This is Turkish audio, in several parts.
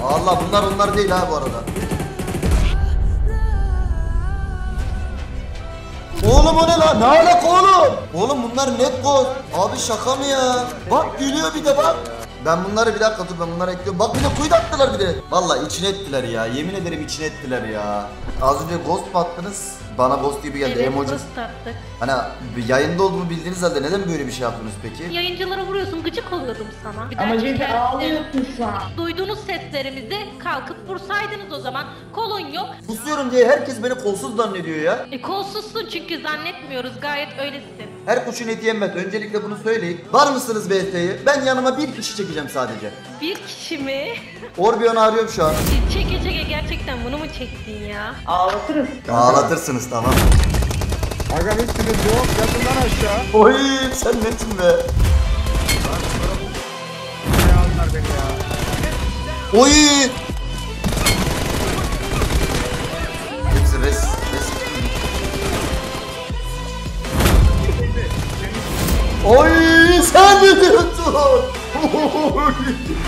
Allah bunlar onlar değil ha bu arada. Oğlum o ne lan? Ne alaka oğlum? Oğlum bunlar net gol. Abi şaka mı ya? Bak gülüyor bir de bak. Ben bunları bir dakika dur ben bunları ekliyorum. Bak bir de kuyut attılar bir de. Vallahi içine ettiler ya. Yemin ederim içine ettiler ya. Az önce ghost mu attınız? Bana ghost gibi geldi Evet, emoji. attık. Hani yayında olduğumu bildiğiniz halde neden böyle bir şey yaptınız peki? Yayıncılara vuruyorsun gıcık oluyordum sana. Bir Ama kere- ağlıyorsun şu an. Duyduğunuz seslerimizi kalkıp vursaydınız o zaman. Kolon yok. Kusuyorum diye herkes beni kolsuz zannediyor ya. E, kolsuzsun çünkü zannetmiyoruz gayet öylesin. Her kuşun eti yenmez. Öncelikle bunu söyleyin. Var mısınız BS'ye? Ben yanıma bir kişi çekeceğim sadece. Bir kişi mi? Orbion'u arıyorum şu an. çeke çeke gerçekten bunu mu çektin ya? Ağlatırız. Ağlatırsınız tamam. Aga hiç sıkıntı yok. Yatın lan aşağı. Oy sen nesin be? Oy! Oy sen ne diyorsun? Oy! Herkese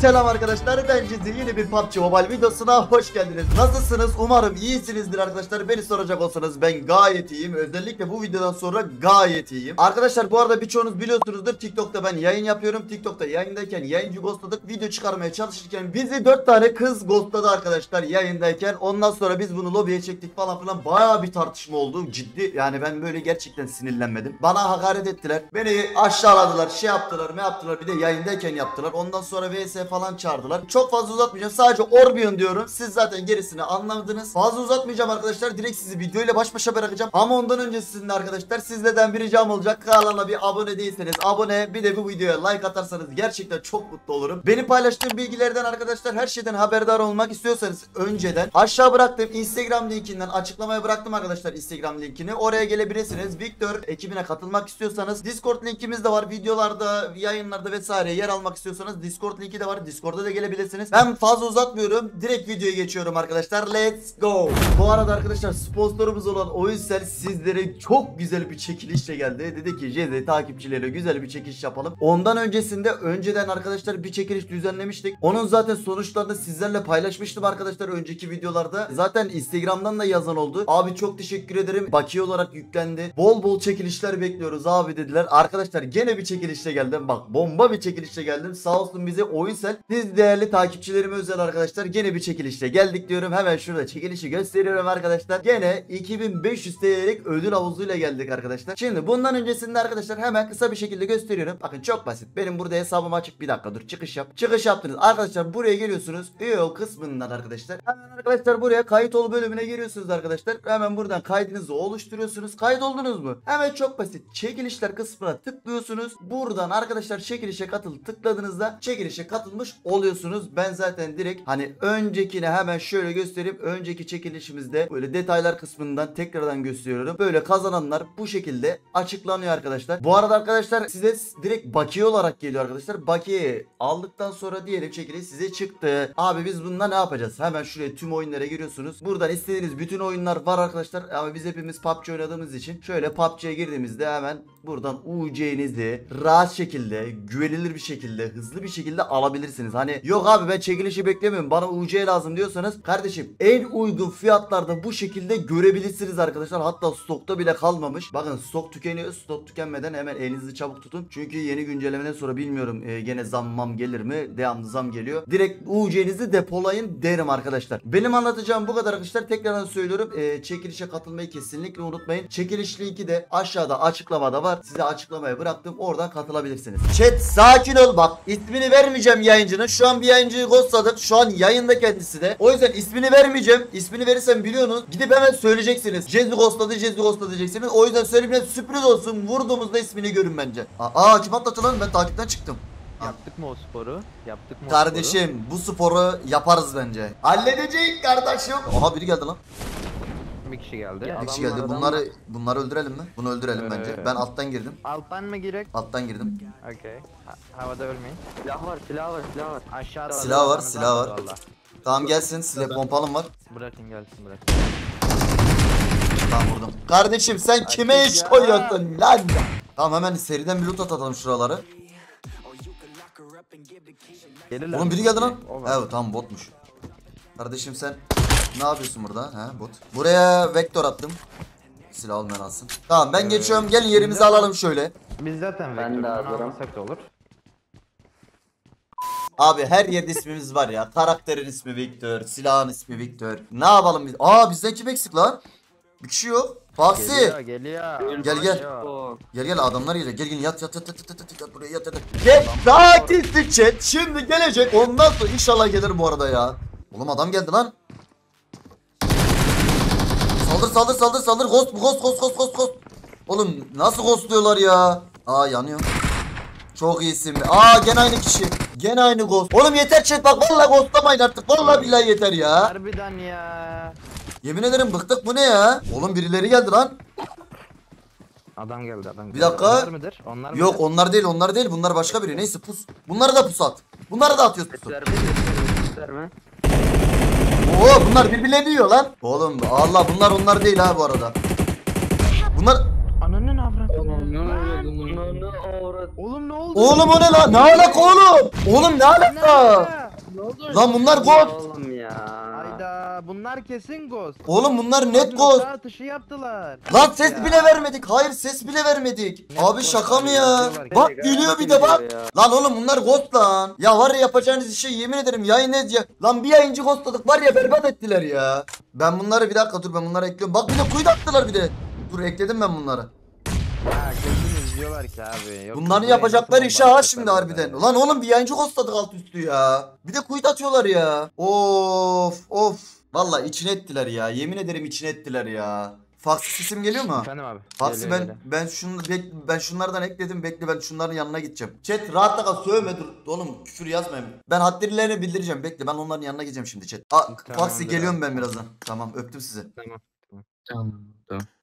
selam arkadaşlar. Ben Cizi. Yeni bir PUBG Mobile videosuna hoş geldiniz. Nasılsınız? Umarım iyisinizdir arkadaşlar. Beni soracak olsanız ben gayet iyiyim. Özellikle bu videodan sonra gayet iyiyim. Arkadaşlar bu arada birçoğunuz biliyorsunuzdur. TikTok'ta ben yayın yapıyorum. TikTok'ta yayındayken yayıncı ghostladık. Video çıkarmaya çalışırken bizi 4 tane kız ghostladı arkadaşlar yayındayken. Ondan sonra biz bunu lobiye çektik falan filan. Baya bir tartışma oldu. Ciddi yani ben böyle gerçekten sinirlenmedim. Bana hakaret ettiler. Beni aşağıladılar. Şey yaptılar. Ne yaptılar? Bir de yayındayken yaptılar. Ondan sonra VS falan çağırdılar. Çok fazla uzatmayacağım. Sadece Orbion diyorum. Siz zaten gerisini anladınız. Fazla uzatmayacağım arkadaşlar. Direkt sizi videoyla baş başa bırakacağım. Ama ondan öncesinde arkadaşlar sizlerden bir ricam olacak. Kanala bir abone değilseniz abone bir de bu videoya like atarsanız gerçekten çok mutlu olurum. Benim paylaştığım bilgilerden arkadaşlar her şeyden haberdar olmak istiyorsanız önceden aşağı bıraktığım Instagram linkinden açıklamaya bıraktım arkadaşlar Instagram linkini. Oraya gelebilirsiniz. Victor ekibine katılmak istiyorsanız Discord linkimiz de var. Videolarda, yayınlarda vesaire yer almak istiyorsanız Discord linki de var. Discord'a da gelebilirsiniz. Ben fazla uzatmıyorum. Direkt videoya geçiyorum arkadaşlar. Let's go. Bu arada arkadaşlar sponsorumuz olan Oyunsel sizlere çok güzel bir çekilişle geldi. Dedi ki Jeze takipçilere güzel bir çekiliş yapalım. Ondan öncesinde önceden arkadaşlar bir çekiliş düzenlemiştik. Onun zaten sonuçlarını sizlerle paylaşmıştım arkadaşlar önceki videolarda. Zaten Instagram'dan da yazan oldu. Abi çok teşekkür ederim. Bakiye olarak yüklendi. Bol bol çekilişler bekliyoruz abi dediler. Arkadaşlar gene bir çekilişle geldim. Bak bomba bir çekilişle geldim. Sağ olsun bize Oyunsel. Siz değerli takipçilerime özel arkadaşlar gene bir çekilişle geldik diyorum. Hemen şurada çekilişi gösteriyorum arkadaşlar. Gene 2500 TL'lik ödül havuzuyla geldik arkadaşlar. Şimdi bundan öncesinde arkadaşlar hemen kısa bir şekilde gösteriyorum. Bakın çok basit. Benim burada hesabım açık. Bir dakika dur çıkış yap. Çıkış yaptınız. Arkadaşlar buraya geliyorsunuz. Üye ol kısmından arkadaşlar. Hemen arkadaşlar buraya kayıt ol bölümüne giriyorsunuz arkadaşlar. Hemen buradan kaydınızı oluşturuyorsunuz. Kayıt oldunuz mu? Hemen çok basit. Çekilişler kısmına tıklıyorsunuz. Buradan arkadaşlar çekilişe katıl tıkladığınızda çekilişe katılmış oluyorsunuz. Ben zaten direkt hani öncekine hemen şöyle göstereyim. Önceki çekilişimizde böyle detaylar kısmından tekrardan gösteriyorum. Böyle kazananlar bu şekilde açıklanıyor arkadaşlar. Bu arada arkadaşlar size direkt bakiye olarak geliyor arkadaşlar. Bakiye aldıktan sonra diyelim çekiliş size çıktı. Abi biz bunda ne yapacağız? Hemen şuraya tüm oyunlara giriyorsunuz. Buradan istediğiniz bütün oyunlar var arkadaşlar. Ama biz hepimiz PUBG oynadığımız için şöyle PUBG'ye girdiğimizde hemen buradan UC'nizi rahat şekilde, güvenilir bir şekilde, hızlı bir şekilde alabilirsiniz. Hani yok abi ben çekilişi beklemiyorum. Bana UC lazım diyorsanız kardeşim en uygun fiyatlarda bu şekilde görebilirsiniz arkadaşlar. Hatta stokta bile kalmamış. Bakın stok tükeniyor. Stok tükenmeden hemen elinizi çabuk tutun. Çünkü yeni güncellemeden sonra bilmiyorum e, gene zammam gelir mi? Devamlı zam geliyor. Direkt UC'nizi depolayın derim arkadaşlar. Benim anlatacağım bu kadar arkadaşlar. Tekrardan söylüyorum. E, çekilişe katılmayı kesinlikle unutmayın. Çekiliş linki de aşağıda açıklamada var. Size açıklamaya bıraktım. Oradan katılabilirsiniz. Chat sakin ol bak. ismini vermeyeceğim yayıncının. Şu an bir yayıncıyı ghostladık. Şu an yayında kendisi de. O yüzden ismini vermeyeceğim. İsmini verirsem biliyorsunuz. Gidip hemen söyleyeceksiniz. Cezmi ghostladı, Cezmi ghostladı diyeceksiniz. O yüzden söyleyeyim sürpriz olsun. Vurduğumuzda ismini görün bence. Aa, kim atlattı lan? Ben takipten çıktım. Yaptık mı o sporu? Yaptık mı Kardeşim bu sporu yaparız bence. Halledecek kardeşim. Aha biri geldi lan. Bir kişi geldi. Bir kişi geldi. Bunları bunları öldürelim mi? Bunu öldürelim Ee, bence. Ben alttan girdim. Alttan mı girek? Alttan girdim. Okey. Ha- Havada ölmeyin. Silah var, silah var, silah var. Aşağıda Silah var, silah var. valla. Tamam gelsin. Silah pompalım var. Bırakın gelsin bırak. Tamam vurdum. Kardeşim sen kime iş koyuyorsun lan? Tamam hemen seriden bir loot atalım şuraları. Gelirler. Oğlum biri geldi lan. O var. Evet tamam botmuş. Kardeşim sen ne yapıyorsun burada? He bot. Buraya vektör attım. Silah olmayan alsın. Tamam ben Ee, geçiyorum. Gelin yerimizi alalım şöyle. Biz zaten Ben de. Almasak da olur. Abi her yerde ismimiz var ya. Karakterin ismi Victor, silahın ismi Victor. Ne yapalım biz? Aa bizden kim eksik lan? Bir kişi yok. Faksi. Geliyor geliyor. Gel, gel. Gel gel adamlar geliyor. Gel gel yat yat yat yat yat yat, yat buraya yat yat. yat. Gel sakinsin chat. Şimdi gelecek. Ondan sonra inşallah gelir bu arada ya. Oğlum adam geldi lan. Saldır saldır saldır saldır. Ghost bu ghost ghost ghost ghost ghost. Oğlum nasıl ghostluyorlar ya? Aa yanıyor. Çok iyisin be. Aa gene aynı kişi. Gene aynı ghost. Oğlum yeter chat bak vallahi ghostlamayın artık. Vallahi billahi yeter ya. Harbiden ya. Yemin ederim bıktık bu ne ya? Oğlum birileri geldi lan. Adam geldi adam geldi. Bir dakika. Onlar mıdır? Onlar Yok mıdır? onlar değil onlar değil bunlar başka biri. Neyse pus. Bunları da pus at. Bunları da atıyoruz pusu. Gösterme gösterme. Oo bunlar birbirlerini yiyor lan. Oğlum Allah bunlar onlar değil ha bu arada. Bunlar Ananın avradı. Ananı avrat. Oğlum ne oldu? Oğlum o ne lan? Ne alaka oğlum? Oğlum ne alaka? Ne oldu? Lan bunlar ghost. Oğlum ya. Bunlar kesin ghost. Oğlum bunlar net ghost. atışı yaptılar. Lan ses Ya. bile vermedik. Hayır ses bile vermedik. Net Abi şaka mı ya? yapıyorlar. Bak Geliyor geliyor bir de bak. ya. Lan oğlum bunlar ghost lan. Ya var ya yapacağınız işe yemin ederim yayın et ya. Lan bir yayıncı ghostladık var ya berbat ettiler ya. Ben bunları bir dakika dur ben bunları ekliyorum. Bak bir de kuyut attılar bir de. Dur ekledim ben bunları. Ha izliyorlar ki abi. Yok, yapacakları nasıl işe ha şimdi harbiden. bize? Lan oğlum bir yayıncı ghostladık alt üstü ya. Bir de kuyut atıyorlar ya. Of of. Vallahi içine ettiler ya. Yemin ederim içine ettiler ya. Fax sesim geliyor mu? Efendim abi. Fax'ı Geliyor, ben geliyor. ben şunu bek, ben şunlardan ekledim. Bekle ben şunların yanına gideceğim. Chat rahatla kal sövme dur. Oğlum küfür yazmayın. Ben haddlerini bildireceğim. Bekle ben onların yanına gideceğim şimdi chat. Aa Tamamdır geliyorum abi. ben birazdan. Tamam öptüm sizi. Tamam.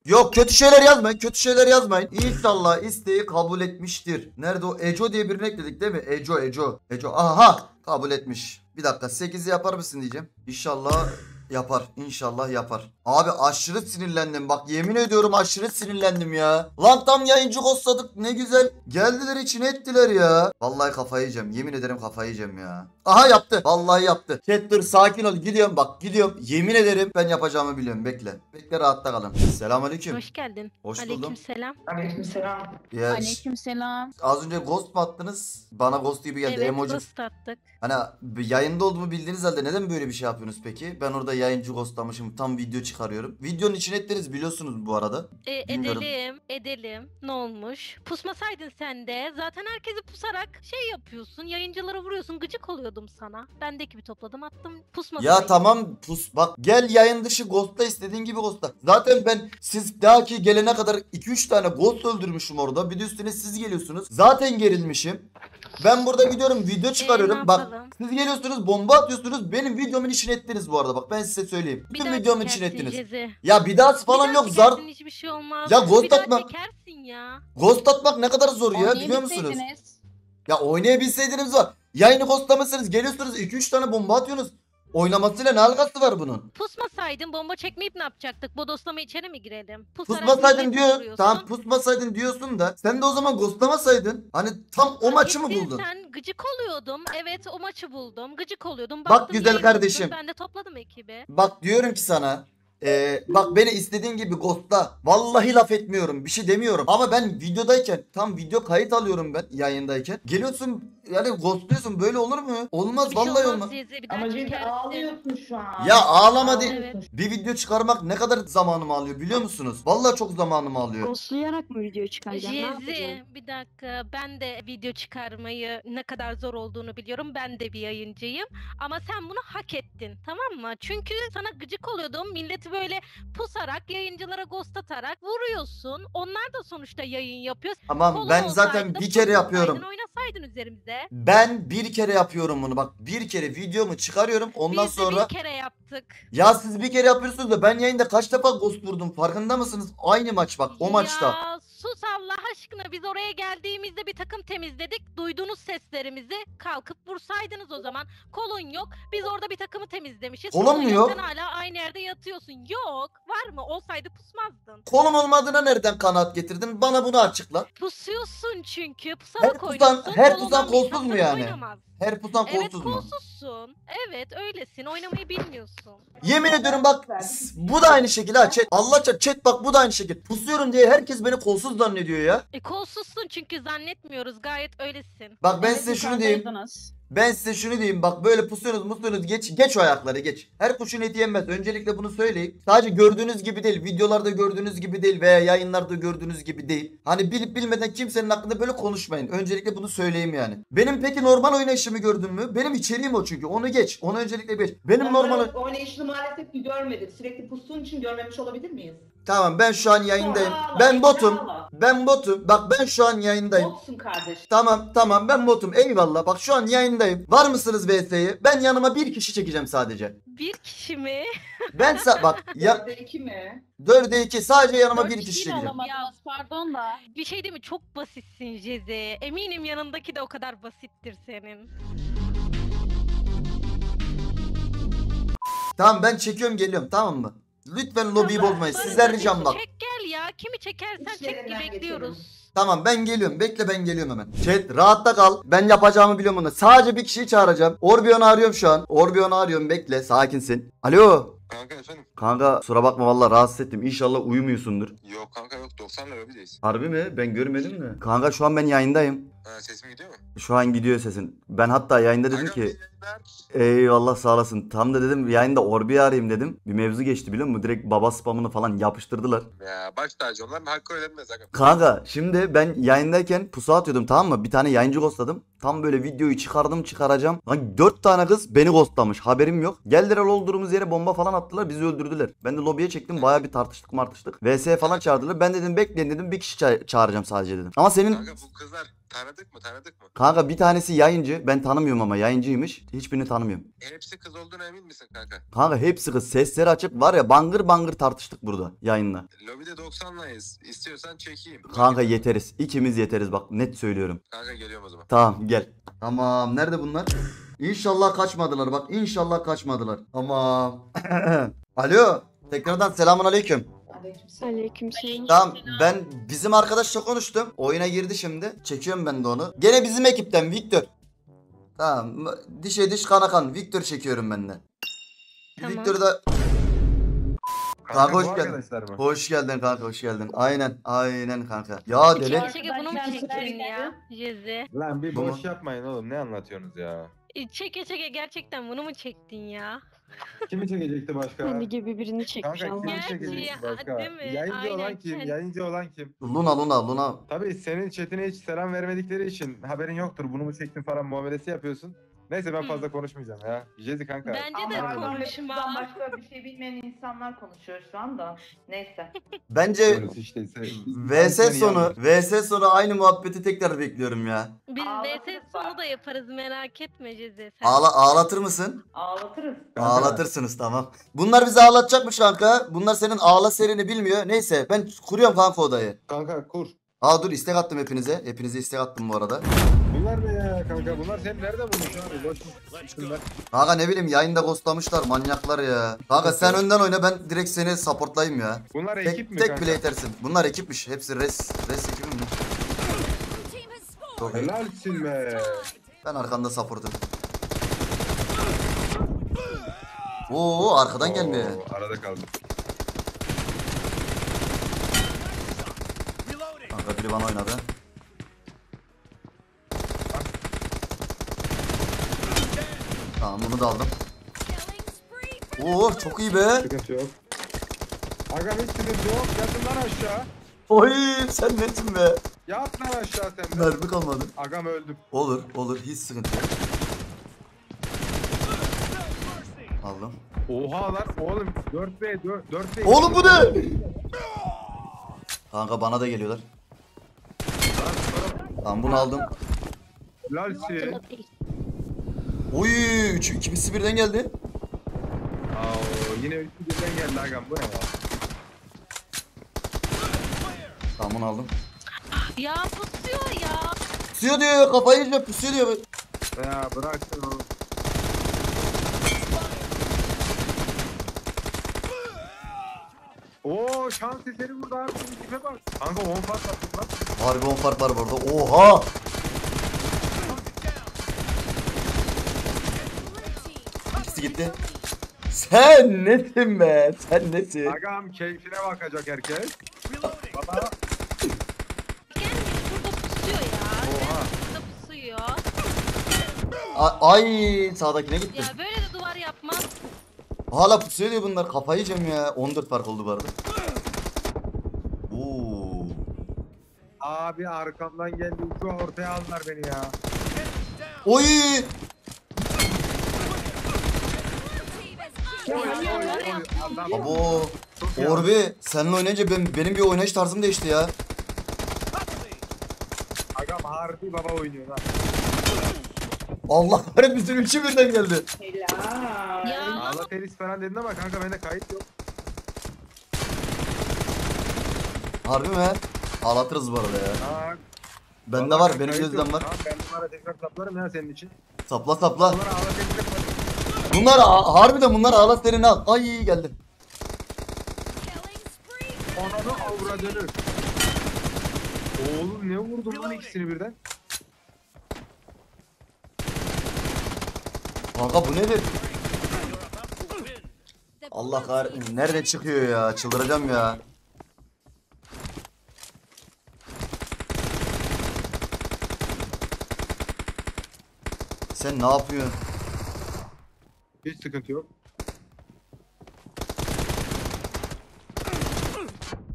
Yok kötü şeyler yazmayın. Kötü şeyler yazmayın. İnşallah isteği kabul etmiştir. Nerede o? Eco diye birini ekledik değil mi? Eco, Eco. Eco. Aha kabul etmiş. Bir dakika 8'i yapar mısın diyeceğim. İnşallah yapar. İnşallah yapar. Abi aşırı sinirlendim. Bak yemin ediyorum aşırı sinirlendim ya. Lan tam yayıncı ghostladık. Ne güzel. Geldiler içine ettiler ya. Vallahi kafayı yiyeceğim. Yemin ederim kafayı yiyeceğim ya. Aha yaptı. Vallahi yaptı. Chat dur sakin ol. Gidiyorum bak gidiyorum. Yemin ederim ben yapacağımı biliyorum. Bekle. Bekle rahatta kalın. Selamünaleyküm. Hoş geldin. Hoş buldum. Aleykümselam. Ya, ş- Aleykümselam. az önce ghost mu attınız? Bana ghost gibi geldi. Evet, Emoji. ghost attık. Hani yayında olduğumu bildiğiniz halde neden böyle bir şey yapıyorsunuz peki? Ben orada yayıncı ghostlamışım. Tam video çıkarıyorum. Videonun içine ettiniz biliyorsunuz bu arada. E, Bilmiyorum. edelim, edelim. Ne olmuş? Pusmasaydın sen de. Zaten herkesi pusarak şey yapıyorsun. Yayıncılara vuruyorsun. Gıcık oluyordum sana. Ben de ekibi topladım attım. Pusmasaydın. Ya tamam pus bak gel yayın dışı ghostla istediğin gibi ghostla. Zaten ben siz daha ki gelene kadar 2-3 tane ghost öldürmüşüm orada. Bir de üstüne siz geliyorsunuz. Zaten gerilmişim. Ben burada gidiyorum video çıkarıyorum. ne bak siz geliyorsunuz bomba atıyorsunuz. Benim videomun içine ettiniz bu arada bak ben size söyleyeyim. Bir Bütün videomun çekersin ettiniz. Cezi. Ya bir daha falan bir yok zar. hiçbir şey olmaz. Ya ghost bir atma. ya. Ghost atmak ne kadar zor ya biliyor musunuz? Ya oynayabilseydiniz var. Yayını ghostlamışsınız geliyorsunuz 2-3 tane bomba atıyorsunuz. Oynamasıyla ne alakası var bunun? Pusmasaydın bomba çekmeyip ne yapacaktık? Bodoslama içeri mi girelim? Pusarak Pusmasaydın diyor. vuruyorsun. Tamam pusmasaydın diyorsun da sen de o zaman ghostlamasaydın. Hani tam o maçı mı ettin buldun? Sen gıcık oluyordum. Evet o maçı buldum. Gıcık oluyordum. Bak Baktım güzel yayın kardeşim. Ben de topladım ekibi. Bak diyorum ki sana. Eee, bak beni istediğin gibi ghostla. Vallahi laf etmiyorum. Bir şey demiyorum. Ama ben videodayken tam video kayıt alıyorum ben yayındayken. Geliyorsun yani ghostluyorsun böyle olur mu? Olmaz Bir şey vallahi olmaz olmaz. Zezi, bir daha Ama çünkü çekersin. ağlıyorsun şu an. Ya ağlama değil. Evet. Bir video çıkarmak ne kadar zamanımı alıyor biliyor musunuz? Vallahi çok zamanımı alıyor. Ghostlayarak mı video çıkaracaksın? Ne yapacaksın? Bir dakika ben de video çıkarmayı ne kadar zor olduğunu biliyorum. Ben de bir yayıncıyım. Ama sen bunu hak ettin tamam mı? Çünkü sana gıcık oluyordum. Milleti böyle pusarak yayıncılara ghost atarak vuruyorsun. Onlar da sonuçta yayın yapıyor. Tamam Kolun ben zaten bir kere yapıyorum. Oynasaydın üzerimize. Ben bir kere yapıyorum bunu bak. Bir kere videomu çıkarıyorum ondan Biz sonra bir kere yaptık. ya siz bir kere yapıyorsunuz da ben yayında kaç defa ghost vurdum farkında mısınız? Aynı maç bak o maçta. Sus Allah aşkına biz oraya geldiğimizde bir takım temizledik. Duyduğunuz chestlerimizi kalkıp vursaydınız o zaman. Kolun yok. Biz orada bir takımı temizlemişiz. Kolun Kolun mu yok? Sen hala aynı yerde yatıyorsun. Yok. Var mı? Olsaydı pusmazdın. Kolum olmadığına nereden kanaat getirdin? Bana bunu açıkla. Pusuyorsun çünkü. Her Pusana pusan- koyuyorsun. her Kol pusan olan bir kolsuz mu yani? oynamaz. Her pusan Evet kolsuz mu? kolsuzsun. Evet öylesin. Oynamayı bilmiyorsun. Yemin ediyorum bak s- bu da aynı şekilde ha chat. Allah chat, chat bak bu da aynı şekilde. Pusuyorum diye herkes beni kolsuz zannediyor ya. E kolsuzsun çünkü zannetmiyoruz. Gayet öylesin. Bak ben Evet, size şunu diyeyim. yukarıdaydınız. Ben size şunu diyeyim bak böyle pusuyorsunuz musunuz geç geç o ayakları geç. Her kuşun eti yenmez. Öncelikle bunu söyleyeyim. Sadece gördüğünüz gibi değil. Videolarda gördüğünüz gibi değil veya yayınlarda gördüğünüz gibi değil. Hani bilip bilmeden kimsenin hakkında böyle konuşmayın. Öncelikle bunu söyleyeyim yani. Benim peki normal oynayışımı gördün mü? Benim içeriğim o çünkü. Onu geç. Onu öncelikle geç. Benim Ben normal Oynayışını maalesef ki görmedik. Sürekli pustuğun için görmemiş olabilir miyiz? Tamam ben şu an yayındayım. Ağla, Ben botum. ağla. Ben botum. Bak ben şu an yayındayım. Botsun kardeş. Tamam tamam ben botum. Eyvallah. Bak şu an yayındayım. Var mısınız VS'ye? Ben yanıma bir kişi çekeceğim sadece. Bir kişi mi? Ben sa- bak ya Dörde iki mi? 4'e 2 sadece yanıma Dört bir kişi kişiyle çekeceğim. alamadınız pardon da. Bir şey değil mi? Çok basitsin Jeze. Eminim yanındaki de o kadar basittir senin. Tamam ben çekiyorum geliyorum tamam mı? Lütfen lobiyi Tamam, bozmayın. Barış, ricam bak. Çek gel ya. Kimi çekersen çek ki bekliyoruz. Tamam ben geliyorum. Bekle ben geliyorum hemen. Chat rahatta kal. Ben yapacağımı biliyorum bunu. Sadece bir kişiyi çağıracağım. Orbion'u arıyorum şu an. Orbion'u arıyorum. Bekle. Sakinsin. Alo. Kanka efendim. Kanka kusura bakma valla rahatsız ettim. İnşallah uyumuyorsundur. Yok kanka yok 90 lira bideyiz. Harbi mi? Ben görmedim mi? Kanka şu an ben yayındayım. Ha, sesim gidiyor mu? Şu an gidiyor sesin. Ben hatta yayında dedim Kanka, ki eyvallah sağ olasın. Tam da dedim yayında Orbi'yi arayayım dedim. Bir mevzu geçti biliyor musun? Direkt baba spamını falan yapıştırdılar. Ya baş tacı onların hakkı ödenmez aga. Kanka şimdi ben yayındayken pusu atıyordum tamam mı? Bir tane yayıncı ghostladım. Tam böyle videoyu çıkardım çıkaracağım. Lan 4 tane kız beni ghostlamış. Haberim yok. Geldiler olduğumuz yere bomba falan attılar. Bizi öldürdüler. Ben de lobiye çektim. Baya bir tartıştık martıştık. VS falan çağırdılar. Ben dedim bekleyin dedim. Bir kişi ça- çağıracağım sadece dedim. Ama senin Kanka bu kızlar tanıdık mı tanıdık mı? kanka bir tanesi yayıncı. Ben tanımıyorum ama yayıncıymış. Hiçbirini tanımıyorum. Hepsi kız olduğuna emin misin kanka? Kanka hepsi kız. Sesleri açık. Var ya bangır bangır tartıştık burada yayınla. Lobide 90'layız. İstiyorsan çekeyim. Kanka yeteriz. İkimiz yeteriz bak net söylüyorum. Kanka geliyorum o zaman. Tamam gel. Tamam nerede bunlar? İnşallah kaçmadılar bak inşallah kaçmadılar. Tamam. Alo. Tekrardan selamun aleyküm. Aleykümselam. Aleykümselam. Tamam ben bizim arkadaşla konuştum. Oyuna girdi şimdi. Çekiyorum ben de onu. Gene bizim ekipten Victor. Tamam dişe diş kana kan. Victor çekiyorum ben de. Tamam. Victor da Kanka hoş geldin. hoş geldin kanka hoş geldin. Aynen aynen kanka. Ya deli. Çeke bunu mu çektin ya? Jeze. Lan bir boş yapmayın oğlum ne anlatıyorsunuz ya? E, Çeke çeke gerçekten bunu mu çektin ya? Kimi çekecekti başka? Kendi gibi birini çekmiş Kanka Allah kimi Gerçi çekecekti ya, başka? değil mi? Yayıncı Aynen, olan kim? kendi- Yayıncı olan kim? Luna Luna Luna. Tabii senin chatine hiç selam vermedikleri için haberin yoktur. Bunu mu çektin falan muamelesi yapıyorsun. Neyse ben Hı. fazla konuşmayacağım ya. Jezi kanka. Bence de Ama konuşma. başka bir şey bilmeyen insanlar konuşuyor şu anda. Neyse. Bence işte. VS sonu VS sonu aynı muhabbeti tekrar bekliyorum ya. Biz Ağlatırız VS bak. sonu da yaparız merak etme Jeze. Sen. Ağla ağlatır mısın? Ağlatırız. Kanka. Ağlatırsınız tamam. Bunlar bizi ağlatacakmış kanka. Bunlar senin ağla serini bilmiyor. Neyse ben kuruyorum kanka odayı. Kanka kur. Aa dur istek attım hepinize. Hepinize istek attım bu arada. Bunlar ne ya kanka? Bunlar sen nerede bulmuş abi? Boş Bunlar. Kanka ne bileyim yayında ghostlamışlar manyaklar ya. Kanka sen önden oyna ben direkt seni supportlayayım ya. Bunlar ekip Tek, mi tek kanka? bile yetersin. Bunlar ekipmiş. Hepsi res. Res ekibi mi? Çok. Helalsin be. Ben arkanda supportum. Oo arkadan gelmiyor. Oo, Arada kaldım. Kanka biri bana oynadı. Tamam bunu da aldım. Oo çok iyi be. Sıkıntı yok. Aga hiç sıkıntı yok. Yatın lan aşağı. Oy sen nesin be? Yat lan aşağı sen de. Mermi kalmadı. Agam öldüm. Olur olur hiç sıkıntı yok. Aldım. Oha lan oğlum 4B 4 4B. Oğlum bu ne? Kanka bana da geliyorlar. Tamam bunu aldım. Helalsin. Oy 3 ikisi birden geldi. Aa, yine üçü birden geldi agam bu ne ya? Tamam bunu aldım. Ya pusuyor ya. Pusuyor diyor kafayı yiyecek pusuyor diyor. Ya bırak sen onu. Oo şans eseri vurdu abi. Tipe bak. Kanka 10 pas attık lan. Harbi 10 fark var burada. Oha. İkisi gitti. Sen nesin be? Sen nesin? Agam keyfine bakacak herkes. Baba. Burada pusuyor ya. Oha. Burada pusuyor. A- Ay sağdakine gitti. Ya böyle de duvar yapmaz. Hala pusuyor diyor bunlar. Kafayı yiyeceğim ya. 14 fark oldu bu arada. Oo. Abi arkamdan geldi uçu ortaya aldılar beni ya. Oy! Oy oy oy. Adam. Abo. Orbi seninle oynayınca ben, benim bir oynayış tarzım değişti ya. Agam harbi baba oynuyor lan. Allah kahretmesin üçü birden geldi. Helal. Ya Ağla tenis falan dedin ama kanka bende kayıt yok. Harbi mi? Ağlatırız bu arada ya. Ha, Bende var, benim gözden var. Tamam ben bunlara tekrar saplarım ya senin için. Sapla sapla. Bunlara ağla tenis yaparım. Bunlar harbiden bunlar ağlat derini al. Ay geldi. Ananı avradını. Oğlum ne vurdun lan ikisini birden? Kanka bu nedir? Allah kahretsin. Nerede çıkıyor ya? Çıldıracağım ya. Sen ne yapıyorsun? Hiç sıkıntı yok.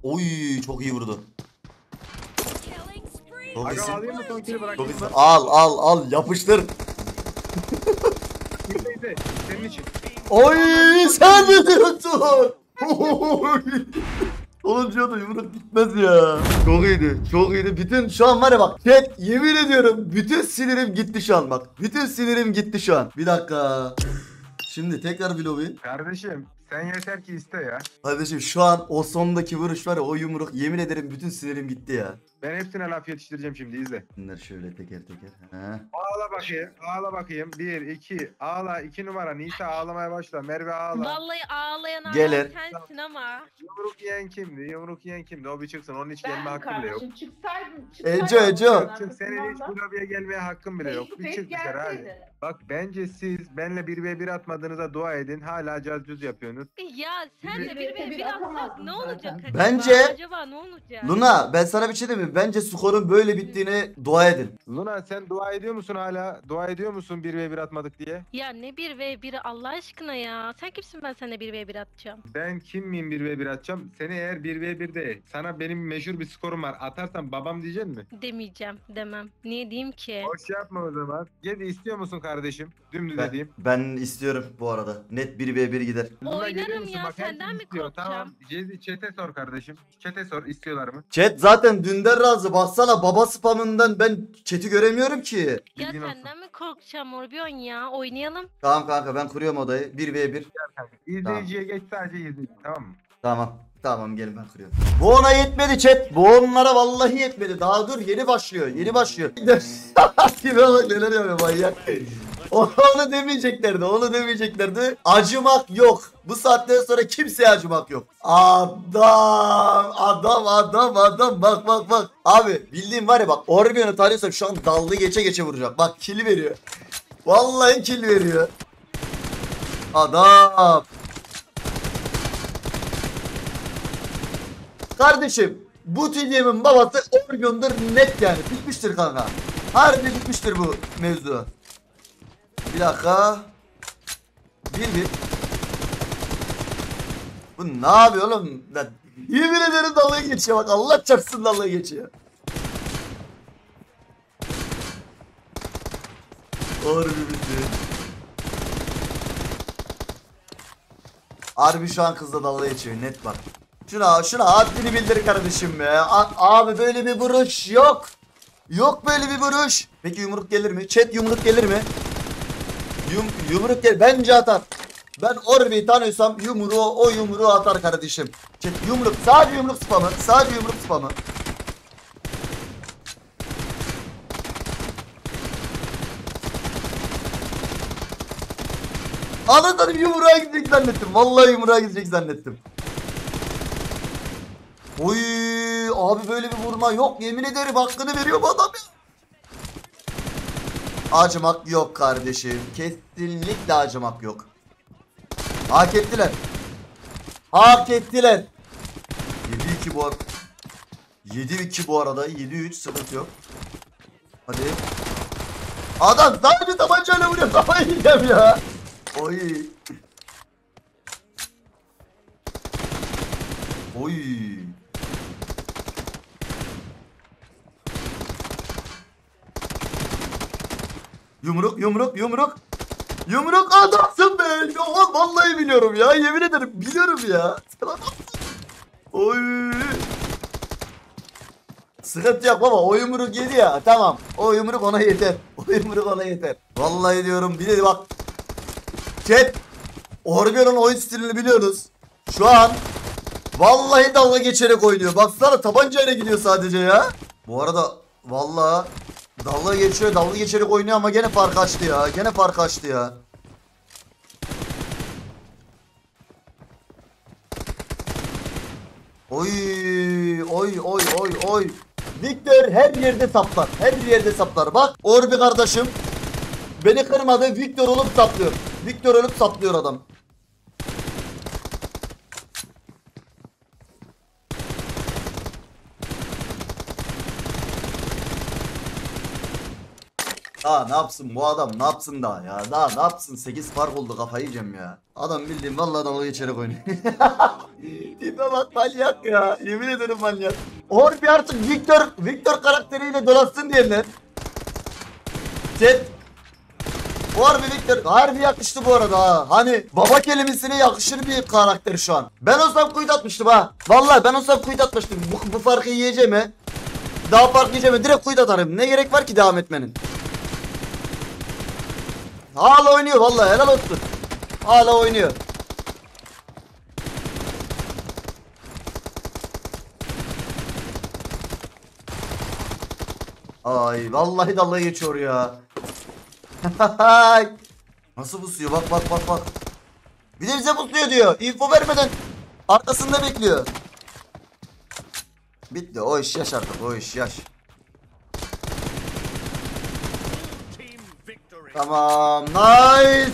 Oy çok iyi vurdu. Çok Agam iyisin. alayım mı son kili Çok bırakayım iyisin. mı? Al al al yapıştır. Neyse senin için. Oy sen mi diyorsun? Oy. Sonuncuya da yumruk gitmez ya. Çok iyiydi. Çok iyiydi. Bütün şu an var ya bak. Chat yemin ediyorum bütün sinirim gitti şu an bak. Bütün sinirim gitti şu an. Bir dakika. Şimdi tekrar bir lobi. Kardeşim sen yeter ki iste ya. Kardeşim şu an o sondaki vuruş var ya o yumruk yemin ederim bütün sinirim gitti ya. Ben hepsine laf yetiştireceğim şimdi izle. Bunlar şöyle teker teker. He. Ağla bakayım. Ağla bakayım. Bir, iki. Ağla. iki numara. Nisa ağlamaya başla. Merve ağla. vallahi ağlayan ağlayan Gelir. sensin ama. Yumruk yiyen kimdi? Yumruk yiyen kimdi? O bir çıksın. Onun hiç gelme Ben hakkı bile yok. kardeşim çıksaydım. Ece, çıksaydım Ece. Çık çık. Senin hiç bu lobiye gelmeye hakkın bile yok. Bir çık dışarı hadi. Bak bence siz benle 1v1 atmadığınıza dua edin. Hala caz cüz yapıyorsunuz. Ya sen de Bir- bir bir- bir bir atamazdın ne olacak acaba? Bence- Acaba ne olacak? Luna ben sana bir şey diyeyim mi? Bence skorun böyle bittiğine dua edin. Luna sen dua ediyor musun hala? Dua ediyor musun 1v1 atmadık diye? Ya ne bir ve biri Allah aşkına ya. Sen kimsin ben sana bir ve bir atacağım. Ben kim miyim 1v1 atacağım? Seni eğer 1v1'de sana benim meşhur bir skorum var atarsan babam diyecek mi? Demeyeceğim demem. Niye diyeyim ki? Boş yapma o zaman. Gedi istiyor musun kardeşim? Dümdüz Ben, edeyim. ben istiyorum bu arada. Net 1v1 gider. Luna Oynarım geliyor musun? ya, Bak, herkes senden mi istiyor. korkacağım? Tamam. Cezi çete sor kardeşim. Çete sor istiyorlar mı? Chat zaten dünden razı. Baksana baba spamından ben chat'i göremiyorum ki. Ya Bilgin olsun. senden mi korkacağım Orbion ya? Oynayalım. Tamam kanka ben kuruyorum odayı. 1v1. İzleyiciye geç sadece izleyin tamam mı? Tamam. Tamam gelin ben kuruyorum. Bu ona yetmedi chat. Bu onlara vallahi yetmedi. Daha dur yeni başlıyor. Yeni başlıyor. Bak neler yapıyor manyak. Onu demeyeceklerdi. Onu demeyeceklerdi. Acımak yok. Bu saatten sonra kimseye acımak yok. Adam, adam, adam, adam. Bak, bak, bak. Abi bildiğim var ya bak. Orbion'u tanıyorsam şu an dallı geçe geçe vuracak. Bak kill veriyor. Vallahi kill veriyor. Adam. Kardeşim bu TDM'in babası Orion'dur net yani. Bitmiştir kanka. Harbi bitmiştir bu mevzu. Bir dakika. Bir bir. Bu ne yapıyor oğlum? Lan, yemin ederim dalga geçiyor bak Allah çarpsın dalga geçiyor. Harbi bitti. Harbi şu an kızla dalga geçiyor net bak. Şuna şuna haddini bildir kardeşim be. A- abi böyle bir vuruş yok. Yok böyle bir vuruş. Peki yumruk gelir mi? Chat yumruk gelir mi? Yum, yumruk gel. Bence atar. Ben Orbi'yi tanıyorsam yumruğu o yumruğu atar kardeşim. Çek yumruk. Sadece yumruk spamı. Sadece yumruk spamı. Anladım yumruğa gidecek zannettim. Vallahi yumruğa gidecek zannettim. Oy abi böyle bir vurma yok. Yemin ederim hakkını veriyor bu adam ya. Acımak yok kardeşim. Kesinlikle acımak yok. Hak ettiler. Hak ettiler. 7-2 bu arada. 7-2 bu arada. 7-3 sıkıntı yok. Hadi. Adam sadece tabancayla vuruyor. Kafayı yiyeceğim ya. Oy. Oy. Yumruk yumruk yumruk. Yumruk adamsın be. Ya, vallahi biliyorum ya. Yemin ederim biliyorum ya. Sen adamsın. Oy. Sıkıntı yok baba. O yumruk yedi ya. Tamam. O yumruk ona yeter. O yumruk ona yeter. Vallahi diyorum. Bir de bak. Chat. Orbion'un oyun stilini biliyorsunuz. Şu an vallahi dalga geçerek oynuyor. Baksana tabancayla gidiyor sadece ya. Bu arada vallahi dalga geçiyor, dalga geçerek oynuyor ama gene fark açtı ya. Gene fark açtı ya. Oy oy oy oy oy. Victor her yerde saplar. Her yerde saplar. Bak Orbi kardeşim. Beni kırmadı. Victor olup saplıyor. Victor olup saplıyor adam. Daha ne yapsın bu adam ne yapsın daha ya daha ne yapsın 8 fark oldu kafayı yiyeceğim ya Adam bildiğin vallahi dalga geçerek oynuyor Tipe bak manyak ya yemin ederim manyak Orbi artık Victor Victor karakteriyle dolaşsın diyenler bu harbi Victor harbi yakıştı bu arada ha. Hani baba kelimesine yakışır bir karakter şu an. Ben olsam kuyut atmıştım ha. Vallahi ben olsam kuyut atmıştım. Bu, bu farkı yiyeceğim he. Daha fark yiyeceğim he. Direkt kuyut atarım. Ne gerek var ki devam etmenin? Hala oynuyor vallahi helal olsun. Hala oynuyor. Ay vallahi dalga geçiyor ya. Nasıl pusuyor bak bak bak bak. Bir de bize pusuyor diyor. Info vermeden arkasında bekliyor. Bitti o iş yaş artık o iş yaş. Tamam nice.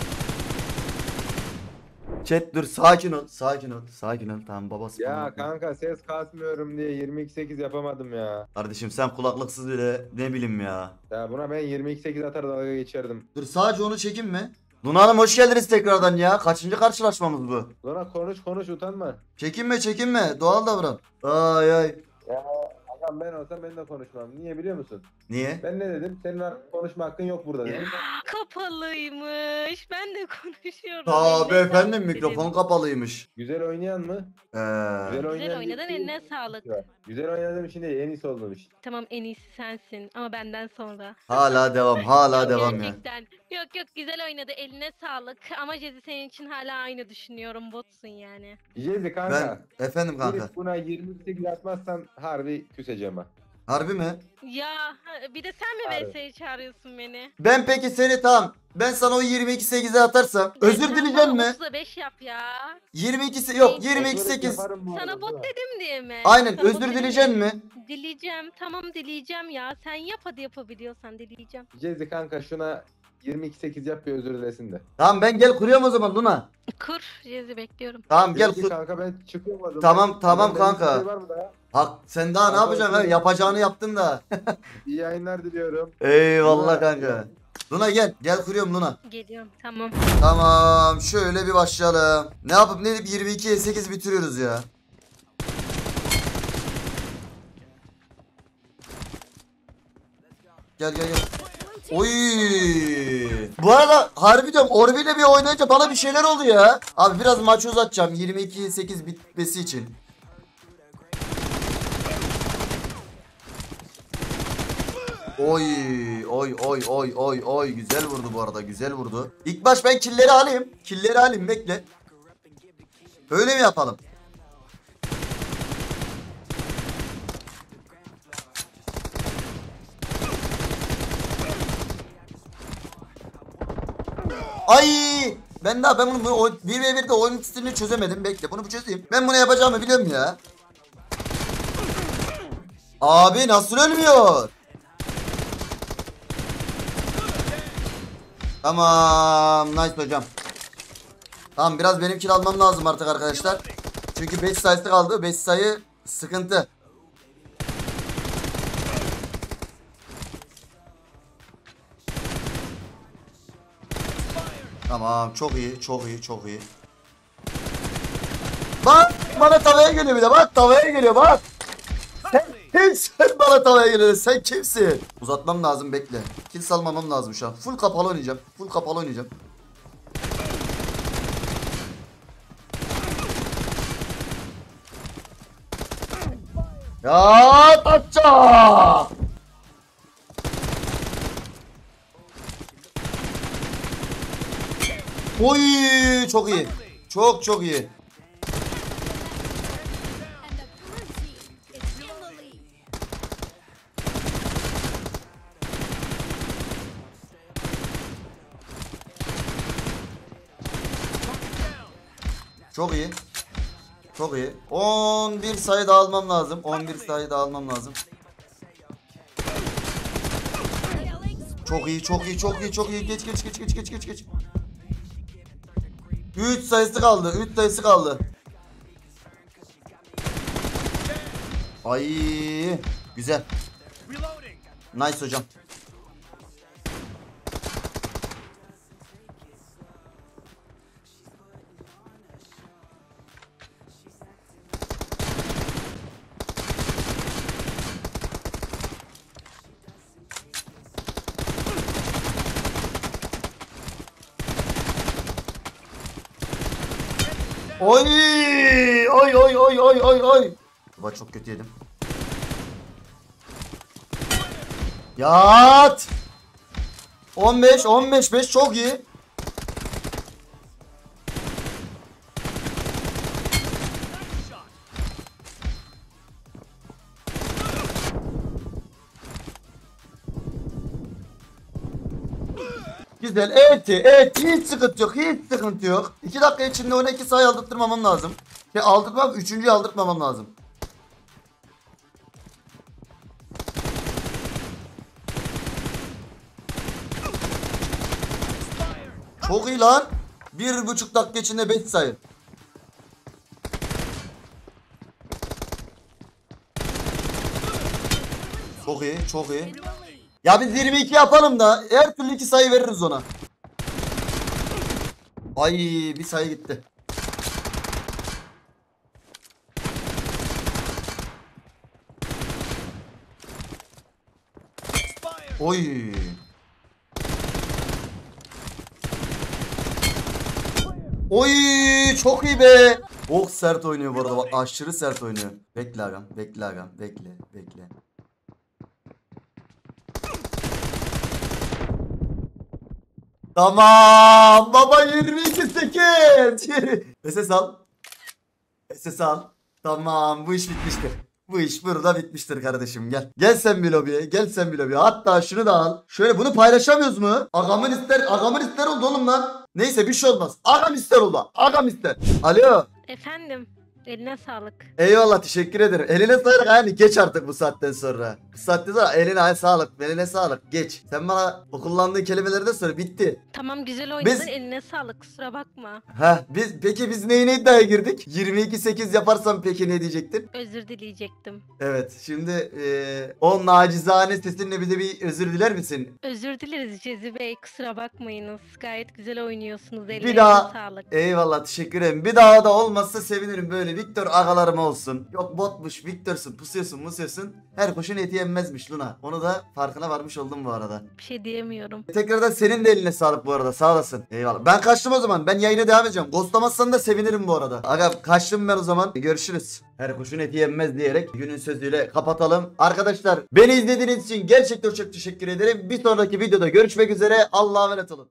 Chat dur sakin ol sakin ol sakin ol tamam babası. Ya kanka ses kasmıyorum diye 22.8 yapamadım ya. Kardeşim sen kulaklıksız bile ne bileyim ya. Ya buna ben 22.8 atar dalga geçerdim. Dur sadece onu çekin mi? Luna Hanım hoş geldiniz tekrardan ya. Kaçıncı karşılaşmamız bu? Sonra konuş konuş utanma. Çekinme çekinme doğal davran. Ay ay. Adam ben olsam ben de konuşmam. Niye biliyor musun? Niye? Ben ne dedim? Senin hakkın- konuşma hakkın yok burada dedim. Kapalıymış. Ben de konuşuyorum. Tabi Eline efendim sağlık mikrofon dedim. kapalıymış. Güzel oynayan mı? Ee, Güzel oynayan Güzel oynadın değil. eline sağlık. Güzel oynadığım için değil en iyisi olduğum için. Tamam en iyisi sensin ama benden sonra. hala devam hala devam ya. Gerçekten. Yok yok güzel oynadı eline sağlık. Ama Jezi senin için hala aynı düşünüyorum botsun yani. Jezi kanka. Ben efendim kanka. Buna 28 atmazsan harbi küseceğim ha. Harbi mi? Ya ha, bir de sen mi Abi. VS'ye çağırıyorsun beni? Ben peki seni tamam. Ben sana o 22 8'e atarsam özür bana mi? 35 yap ya. 22 yok 22 Otobüs 8. yaparım bu Sana arada. bot dedim diye mi? Aynen Sana bot özür dedim dileyecek diye- mi? Dileyeceğim. Tamam dileyeceğim ya. Sen yap hadi yapabiliyorsan dileyeceğim. Jezi kanka şuna 22.8 yap bir özür dilesin de. Tamam ben gel kuruyorum o zaman Luna. Kur Jezi bekliyorum. Tamam gel kur. kanka ben çıkıyorum o zaman. Tamam, tamam benim kanka. bir şey var mı daha? Hak sen daha ne yapacaksın ha? Yapacağını yaptın da. İyi yayınlar diliyorum. Eyvallah Luna, kanka. Luna gel. Gel kuruyorum Luna. Geliyorum. Tamam. Tamam şöyle bir başlayalım. Ne yapıp ne edip 22'ye 8 bitiriyoruz ya. Gel gel gel. Oy. Bu arada harbi diyorum Orbi ile bir oynayınca bana bir şeyler oldu ya. Abi biraz maçı uzatacağım 22'ye 8 bitmesi için. Oy oy oy oy oy oy güzel vurdu bu arada güzel vurdu. İlk baş ben killeri alayım. Killeri alayım bekle. Öyle mi yapalım? Ay Ben daha ben bunu, bunu oy- 1v1'de oyun stilini çözemedim. Bekle bunu bir çözeyim. Ben bunu yapacağımı biliyorum ya. Abi nasıl ölmüyor? Tamam. Nice hocam. Tamam biraz benim kill almam lazım artık arkadaşlar. Çünkü 5 sayısı kaldı. 5 sayı sıkıntı. Tamam çok iyi çok iyi çok iyi. Bak bana tavaya geliyor bir de bak tavaya geliyor bak. Sen kimsin bana tavaya geliyor sen kimsin? Uzatmam lazım bekle. Kill salmamam lazım şu an. Full kapalı oynayacağım. Full kapalı oynayacağım. Ya taça! Oy çok iyi. Çok çok iyi. Çok iyi. Çok iyi. 11 sayı daha almam lazım. 11 sayı daha almam lazım. Çok iyi, çok iyi, çok iyi, çok iyi. Geç, geç, geç, geç, geç, geç, geç. 3 sayısı kaldı. 3 sayısı kaldı. Ay, güzel. Nice hocam. Oy! Oy oy oy oy oy oy. Baba çok kötü yedim. Yat! 15 15 5 çok iyi. Güzel. Evet, evet. Hiç sıkıntı yok. Hiç sıkıntı yok. 2 dakika içinde 12 sayı aldırtmamam lazım. Ve aldırtmam, üçüncüyü aldırtmamam lazım. Çok iyi lan. Bir buçuk dakika içinde 5 sayı. Çok iyi, çok iyi. Ya biz 22 yapalım da her türlü 2 sayı veririz ona. Ay bir sayı gitti. Oy. Oy çok iyi be. Çok sert oynuyor bu arada bak aşırı sert oynuyor. Bekle agam bekle agam bekle bekle. Tamam baba 22 8. SS al. SS al. Tamam bu iş bitmiştir. Bu iş burada bitmiştir kardeşim gel. Gel sen bir lobiye gel sen bir lobiye. Hatta şunu da al. Şöyle bunu paylaşamıyoruz mu? Agamın ister agamın ister oldu oğlum lan. Neyse bir şey olmaz. Agam ister oldu. Agam ister. Alo. Efendim eline sağlık. Eyvallah teşekkür ederim. Eline sağlık yani geç artık bu saatten sonra. Bu saatten sonra eline sağlık, eline sağlık geç. Sen bana o kullandığın kelimeleri de söyle bitti. Tamam güzel oynadın Biz- eline sağlık kusura bakma. Ha biz peki biz neyine iddiaya girdik? 22 8 yaparsam peki ne diyecektin? Özür dileyecektim. Evet şimdi eee o nacizane sesinle bize bir özür diler misin? Özür dileriz Cezi Bey kusura bakmayınız. Gayet güzel oynuyorsunuz ellerine Bir daha sağlık. Eyvallah teşekkür ederim. Bir daha da olmazsa sevinirim böyle Victor agalarım olsun. Yok botmuş Victor'sun pusuyorsun musuyorsun. Her kuşun eti yenmezmiş Luna. Onu da farkına varmış oldum bu arada. Bir şey diyemiyorum. Tekrardan senin de eline sağlık bu arada sağ olasın. Eyvallah. Ben kaçtım o zaman. Ben yayına devam edeceğim. Ghostlamazsan da sevinirim bu arada. Aga kaçtım ben o zaman. Görüşürüz. Her kuşun eti yenmez diyerek günün sözüyle kapatalım. Arkadaşlar beni izlediğiniz için gerçekten çok teşekkür ederim. Bir sonraki videoda görüşmek üzere. Allah'a emanet olun.